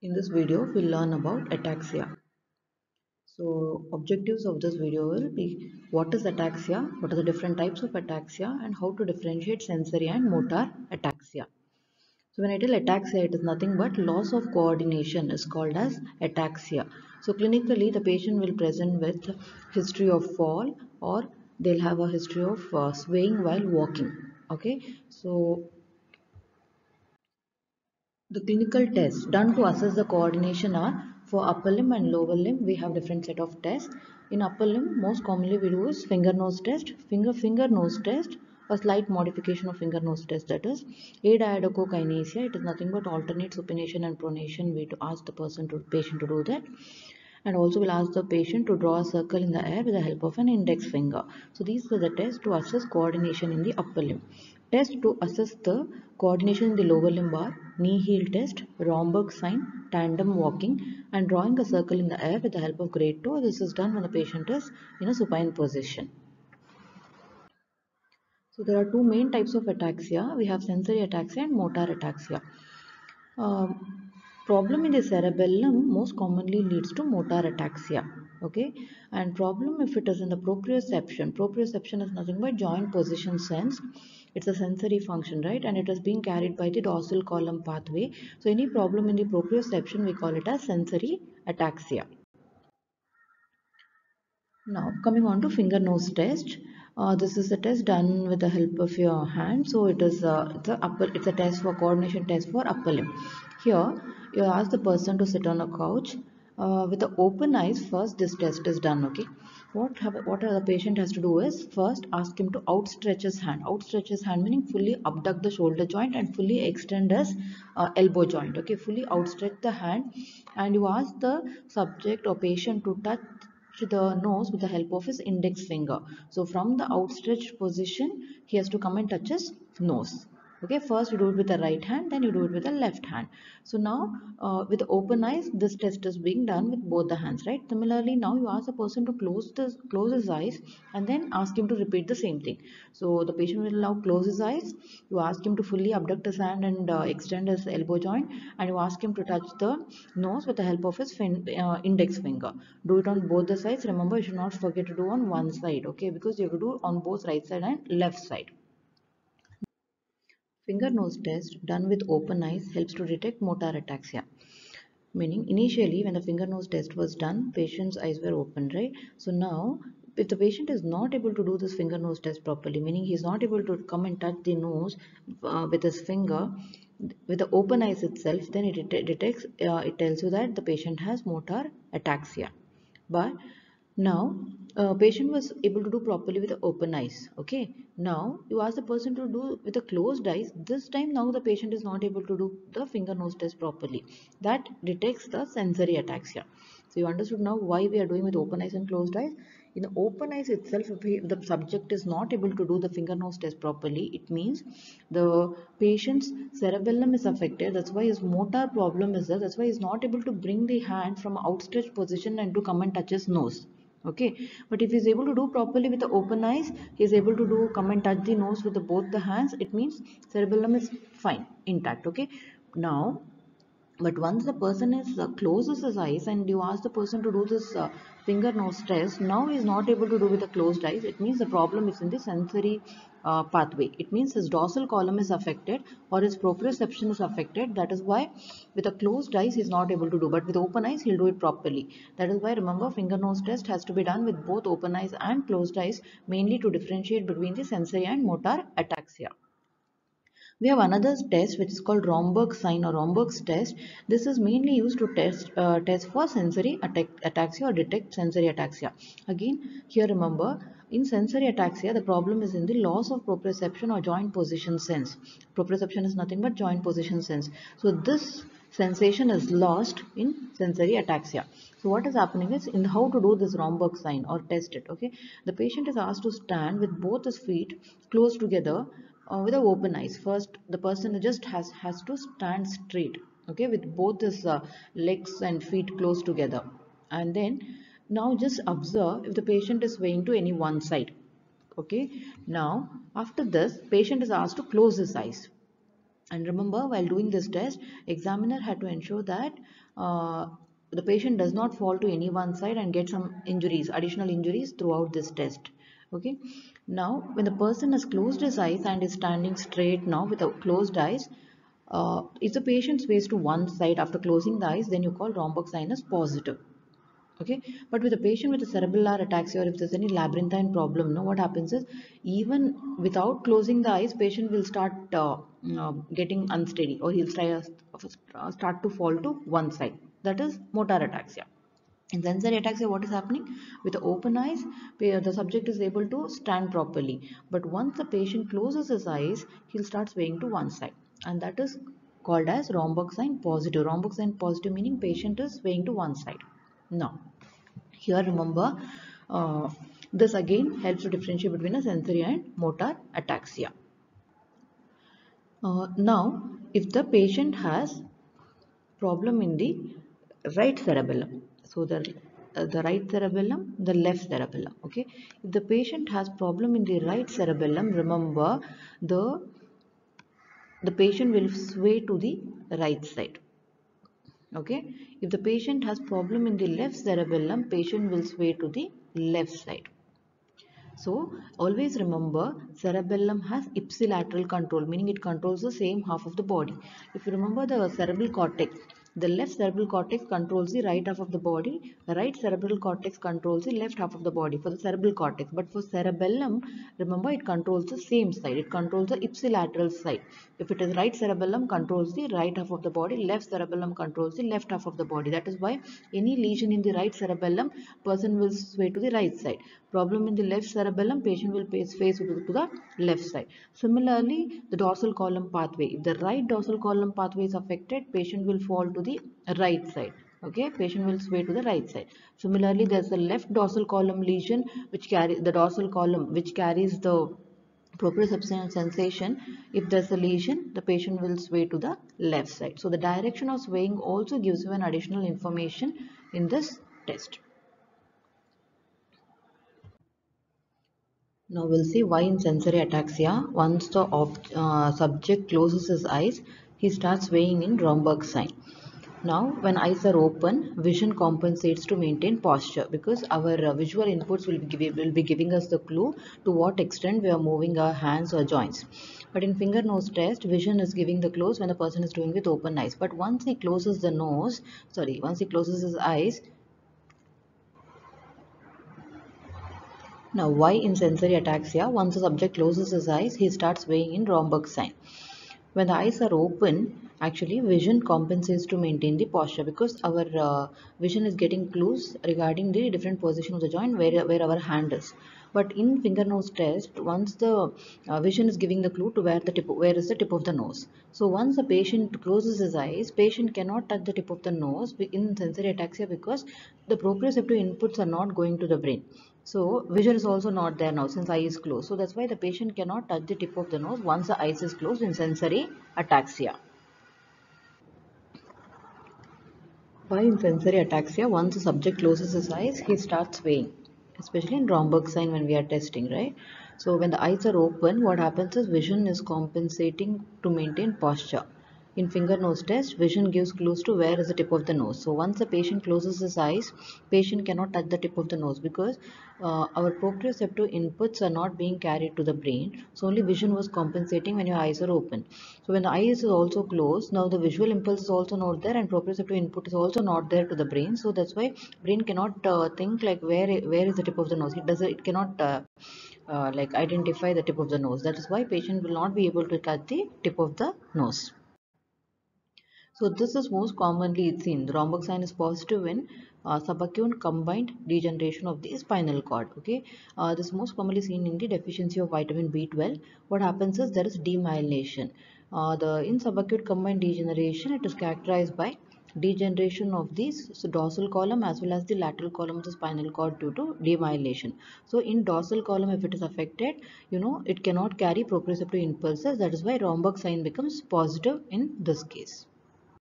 In this video, we'll learn about ataxia. So, objectives of this video will be what is ataxia, what are the different types of ataxia, and how to differentiate sensory and motor ataxia. So, when I tell ataxia, it is nothing but loss of coordination is called as ataxia. So, clinically, the patient will present with history of fall or they'll have a history of uh, swaying while walking. Okay, so the clinical tests done to assess the coordination are for upper limb and lower limb we have different set of tests. In upper limb most commonly we do is finger nose test, finger finger nose test, a slight modification of finger nose test that is adiadochokinesia. It is nothing but alternate supination and pronation. We to ask the person to patient to do that and also we'll ask the patient to draw a circle in the air with the help of an index finger. So these are the tests to assess coordination in the upper limb. Test to assess the coordination in the lower limb are knee heel test, Romberg sign, tandem walking and drawing a circle in the air with the help of great toe. This is done when the patient is in a supine position. So there are two main types of ataxia. We have sensory ataxia and motor ataxia. Uh, problem in the cerebellum most commonly leads to motor ataxia okay? And problem if it is in the proprioception. Proprioception is nothing but joint position sense. It's a sensory function right? And it is being carried by the dorsal column pathway. So any problem in the proprioception we call it as sensory ataxia. Now coming on to finger nose test. Uh, this is a test done with the help of your hand. So it is uh, a upper it's a test for coordination test for upper limb. Here you ask the person to sit on a couch uh, with the open eyes first this test is done okay? What have, what the patient has to do is first ask him to outstretch his hand. Outstretch his hand meaning fully abduct the shoulder joint and fully extend his uh, elbow joint okay? Fully outstretch the hand and you ask the subject or patient to touch the nose with the help of his index finger. So from the outstretched position he has to come and touch his nose okay first you do it with the right hand then you do it with the left hand. So now uh, with open eyes this test is being done with both the hands right? Similarly now you ask the person to close this close his eyes and then ask him to repeat the same thing. So the patient will now close his eyes. You ask him to fully abduct his hand and uh, extend his elbow joint and you ask him to touch the nose with the help of his fin uh, index finger. Do it on both the sides. Remember you should not forget to do on one side okay? Because you have to do on both right side and left side Finger nose test done with open eyes helps to detect motor ataxia. Meaning initially when the finger nose test was done, patient's eyes were open, right? So now if the patient is not able to do this finger nose test properly, meaning he is not able to come and touch the nose uh, with his finger, with the open eyes itself, then it detects, uh, it tells you that the patient has motor ataxia. But now a patient was able to do properly with the open eyes okay? Now you ask the person to do with the closed eyes. This time now the patient is not able to do the finger nose test properly. That detects the sensory ataxia so you understood now why we are doing with open eyes and closed eyes. In the open eyes itself if, the subject is not able to do the finger nose test properly it means the patient's cerebellum is affected. That's why his motor problem is there. That's why he's not able to bring the hand from outstretched position and to come and touch his nose okay? But if he's able to do properly with the open eyes he's able to do come and touch the nose with the, both the hands it means cerebellum is fine intact okay? Now but once the person is uh, closes his eyes and you ask the person to do this uh, finger nose test now he is not able to do with the closed eyes it means the problem is in the sensory uh, pathway. It means his dorsal column is affected or his proprioception is affected. That is why with a closed eyes he is not able to do. But with open eyes he'll do it properly. That is why remember finger nose test has to be done with both open eyes and closed eyes mainly to differentiate between the sensory and motor ataxia we have another test which is called Romberg sign or Romberg's test. This is mainly used to test uh, test for sensory ataxia or detect sensory ataxia. Again, here remember in sensory ataxia, the problem is in the loss of proprioception or joint position sense. Proprioception is nothing but joint position sense. So this sensation is lost in sensory ataxia. So what is happening is in how to do this Romberg sign or test it. Okay, the patient is asked to stand with both his feet close together uh, with the open eyes. First the person just has has to stand straight okay with both his uh, legs and feet close together. And then now just observe if the patient is swaying to any one side okay. Now after this patient is asked to close his eyes. And remember while doing this test examiner had to ensure that uh, the patient does not fall to any one side and get some injuries additional injuries throughout this test okay. Now when the person has closed his eyes and is standing straight now with a closed eyes uh, if the patient sways to one side after closing the eyes then you call Romberg's sign as positive. Okay. But with a patient with a cerebellar ataxia or if there's any labyrinthine problem no what happens is even without closing the eyes patient will start uh, uh, getting unsteady or he'll try, uh, start to fall to one side. That is motor ataxia in sensory ataxia what is happening? With the open eyes the subject is able to stand properly. But once the patient closes his eyes he'll start swaying to one side. And that is called as Romberg's sign positive. Romberg's sign positive meaning patient is swaying to one side. Now, here remember, uh, this again helps to differentiate between a sensory and motor ataxia. Uh, now, if the patient has problem in the right cerebellum, so the uh, the right cerebellum, the left cerebellum. Okay, if the patient has problem in the right cerebellum, remember the the patient will sway to the right side okay? If the patient has problem in the left cerebellum patient will sway to the left side. So always remember cerebellum has ipsilateral control meaning it controls the same half of the body. If you remember the cerebral cortex the left cerebral cortex controls the right half of the body. The right cerebral cortex controls the left half of the body for the cerebral cortex. But for cerebellum, remember it controls the same side. It controls the ipsilateral side. If it is right cerebellum controls the right half of the body, left cerebellum controls the left half of the body. That is why any lesion in the right cerebellum, person will sway to the right side. Problem in the left cerebellum, patient will face, face to the left side. Similarly, the dorsal column pathway. If the right dorsal column pathway is affected, patient will fall to the right side. Okay? Patient will sway to the right side. Similarly there's the left dorsal column lesion which carries the dorsal column which carries the proprioception sensation. If there's a lesion the patient will sway to the left side. So the direction of swaying also gives you an additional information in this test. Now we'll see why in sensory ataxia, once the uh, subject closes his eyes, he starts swaying in Romberg sign. Now when eyes are open, vision compensates to maintain posture because our uh, visual inputs will be, will be giving us the clue to what extent we are moving our hands or joints. But in finger nose test, vision is giving the clues when the person is doing with open eyes. But once he closes the nose, sorry, once he closes his eyes, Now, why in sensory ataxia? Once the subject closes his eyes, he starts swaying in Romberg sign. When the eyes are open, actually vision compensates to maintain the posture because our uh, vision is getting clues regarding the different position of the joint where, where our hand is. But in finger nose test, once the uh, vision is giving the clue to where the tip, where is the tip of the nose. So once the patient closes his eyes, patient cannot touch the tip of the nose in sensory ataxia because the proprioceptive inputs are not going to the brain. So vision is also not there now since eye is closed. So that's why the patient cannot touch the tip of the nose once the eyes is closed in sensory ataxia. Why in sensory ataxia, once the subject closes his eyes, he starts swaying, especially in Romberg sign when we are testing, right? So when the eyes are open, what happens is vision is compensating to maintain posture. In finger nose test, vision gives clues to where is the tip of the nose. So once the patient closes his eyes, patient cannot touch the tip of the nose because uh, our proprioceptive inputs are not being carried to the brain. So only vision was compensating when your eyes are open. So when the eyes is also closed, now the visual impulse is also not there and proprioceptive input is also not there to the brain. So that's why brain cannot uh, think like where where is the tip of the nose. It does it cannot uh, uh, like identify the tip of the nose. That is why patient will not be able to touch the tip of the nose. So this is most commonly seen. The Romberg sign is positive in uh, subacute combined degeneration of the spinal cord. Okay, uh, this is most commonly seen in the deficiency of vitamin B12. What happens is there is demyelination. Uh, the in subacute combined degeneration, it is characterized by degeneration of the dorsal column as well as the lateral column of the spinal cord due to demyelination. So in dorsal column if it is affected, you know, it cannot carry proprioceptive impulses. That is why Romberg sign becomes positive in this case.